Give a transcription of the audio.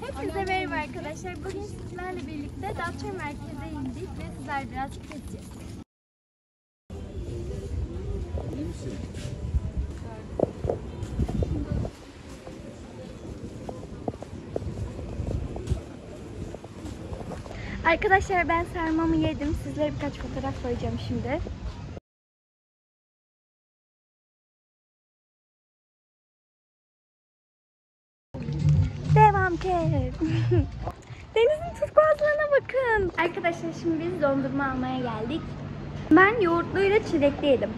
Hepinize merhaba arkadaşlar. Bugün sizlerle birlikte Datça merkeze indik ve sizler biraz gezeceğiz. Arkadaşlar ben sarmamı yedim. Sizlere birkaç fotoğraf koyacağım şimdi. Ki. Denizin turkuazlarına bakın. Arkadaşlar şimdi biz dondurma almaya geldik. Ben yoğurtluyla çilekli yedim.